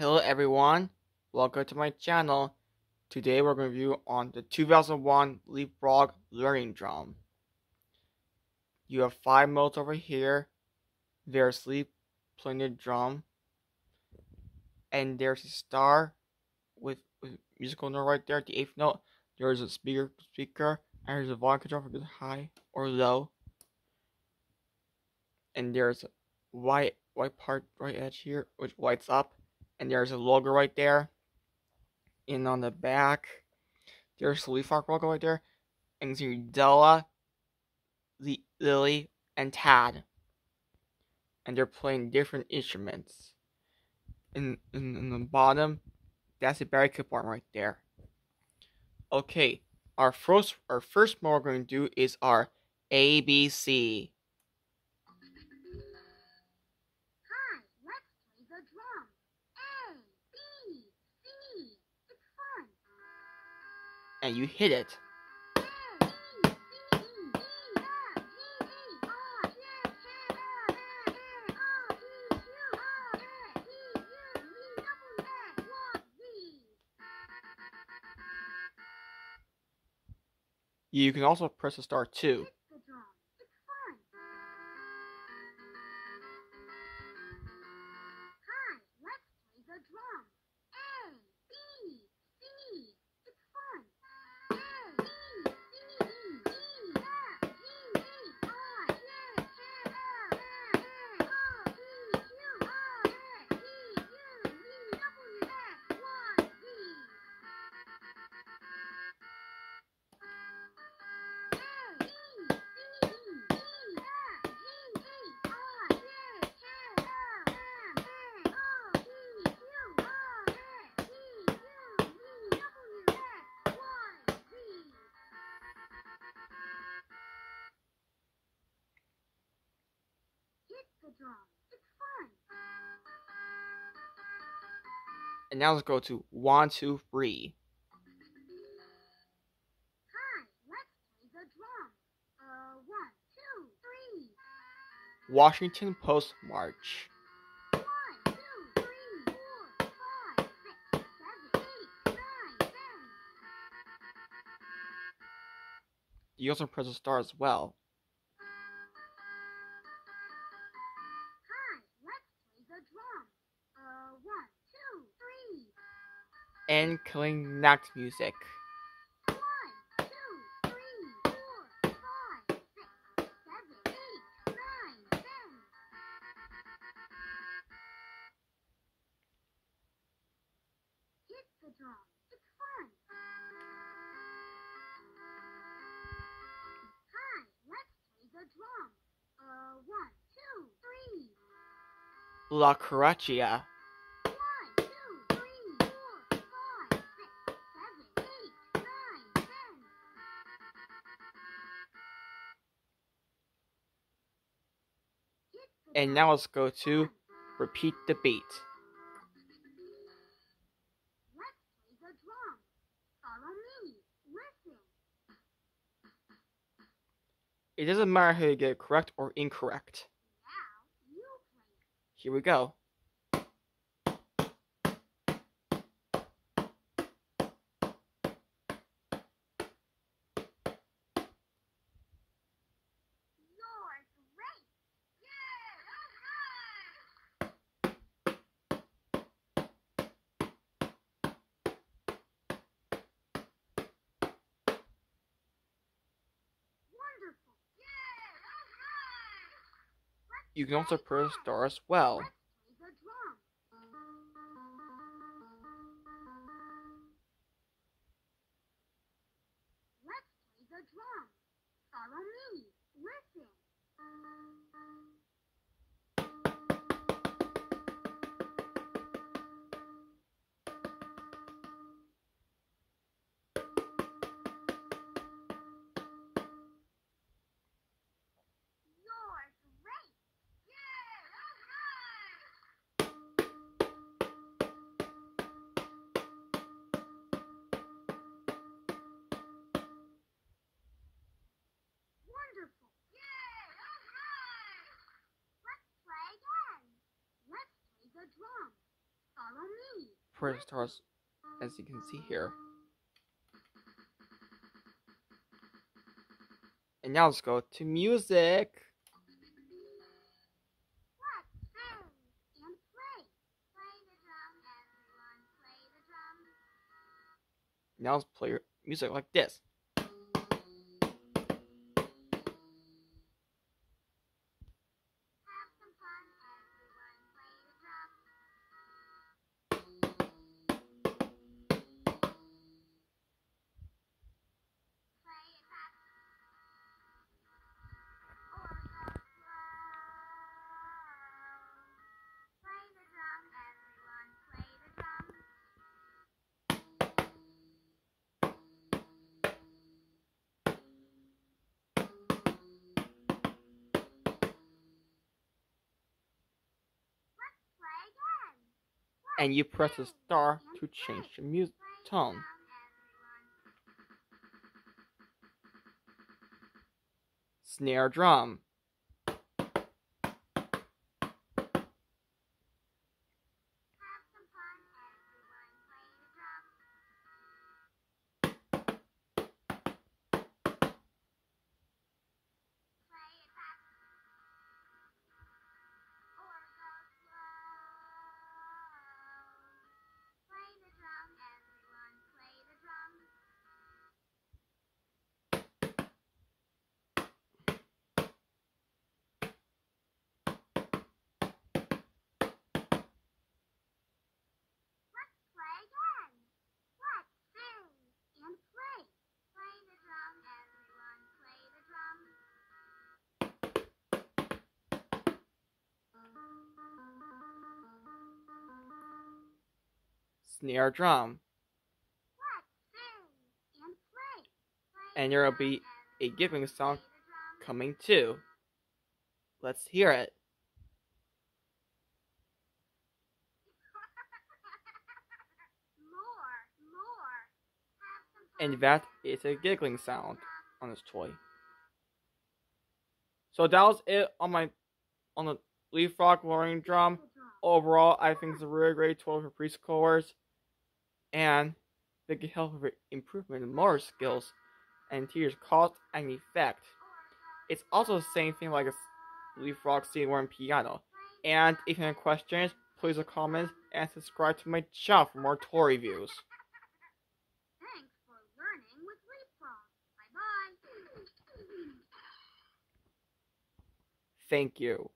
Hello everyone, welcome to my channel. Today we're going to review on the 2001 Leapfrog Learning Drum. You have five modes over here. There's Leap playing the drum. And there's a star with, with musical note right there at the eighth note. There's a speaker speaker and there's a volume control for good high or low. And there's a white white part right edge here, which lights up and there's a logo right there. And on the back, there's the Leaf logo right there. And you Della, Lily, and Tad. And they're playing different instruments. In, in, in the bottom, that's the Barry Kipling right there. Okay, our first our first mode we're going to do is our ABC. and you hit it. You can also press the star too. strong. It's fun. And now let's go to one, two, three. Hi, let's play the drum. Uh, one, two, three. Washington Post March. You also press a star as well. And killing next music. La Cucaracha. And now let's go to repeat the beat. It doesn't matter how you get it correct or incorrect. Here we go. You can also press star as well. Where it starts, as you can see here. And now let's go to music. Now let's play music like this. And you press the star to change the music tone. Snare drum. Snare drum. And play. Play And the there'll be a giving song coming too. Let's hear it. And that is a giggling sound on this toy. So that was it on my on the Leapfrog Roaring Drum. Overall, I think it's a really great toy for preschoolers, and they can help with improvement in motor skills and teach cause and effect. It's also the same thing like a Leapfrog C1 piano. And if you have questions, please leave comments and subscribe to my channel for more toy reviews. Thanks for learning with Leapfrog. Bye bye. Thank you.